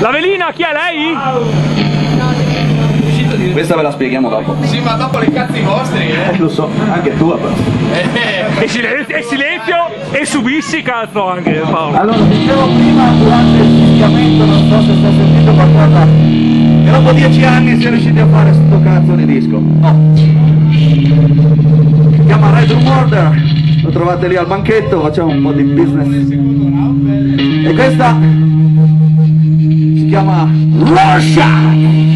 La velina chi è lei? Questa ve la spieghiamo dopo. Sì, ma dopo le cazzi vostri, eh. Eh, lo so, anche tua però. E silenzio, e silenzio e subissi cazzo anche Paolo. Allora, dicevo prima durante il fischiamento, non so se sta sentendo qualcosa, che dopo dieci anni si è riusciti a fare sto cazzo di disco. No. Si chiama Red Room Order, lo trovate lì al banchetto, facciamo un po' di business. E questa si chiama Rorschach!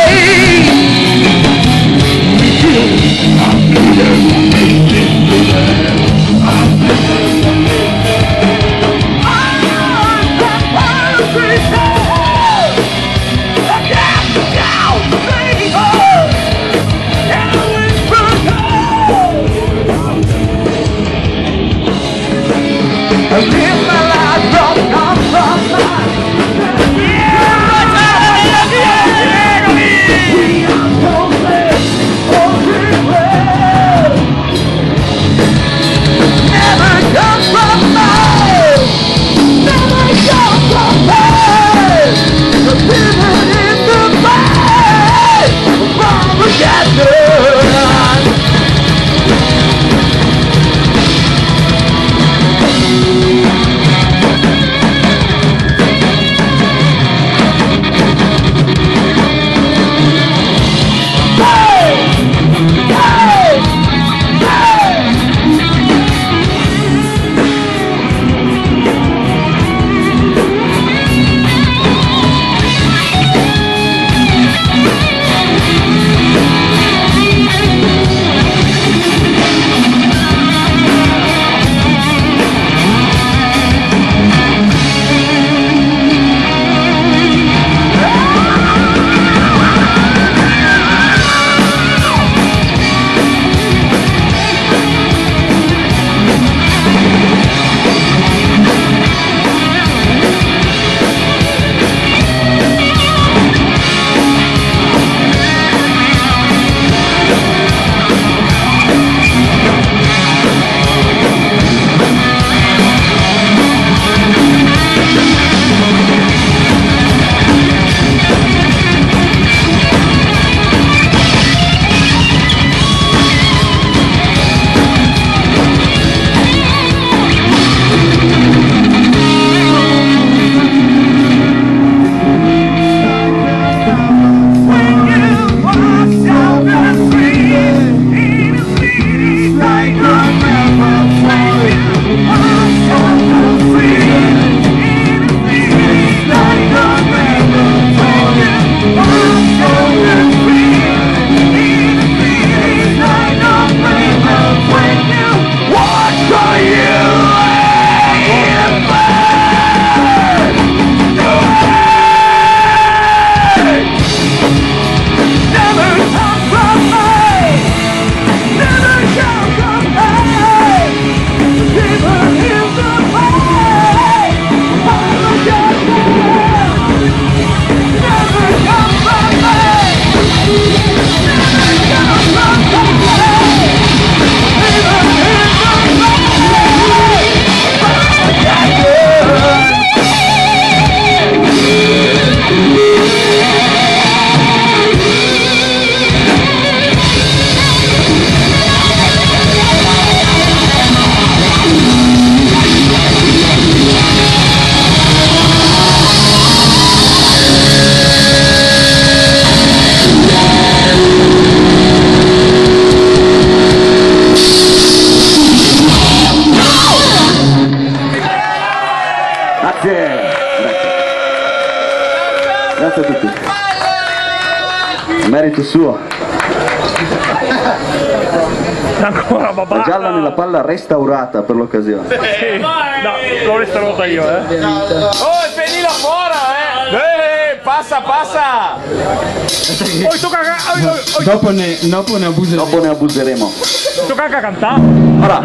Grazie a tutti. Merito suo. Ancora La babà. gialla nella palla restaurata per l'occasione. Sì. No, l'ho restaurata io, eh. Oh, il penino fuori, eh! Eh, passa, passa! Oh, tocca oh, oh, Dopo ne, dopo ne abuseremo. Dopo ne abuseremo. tocca a cantare. Ora,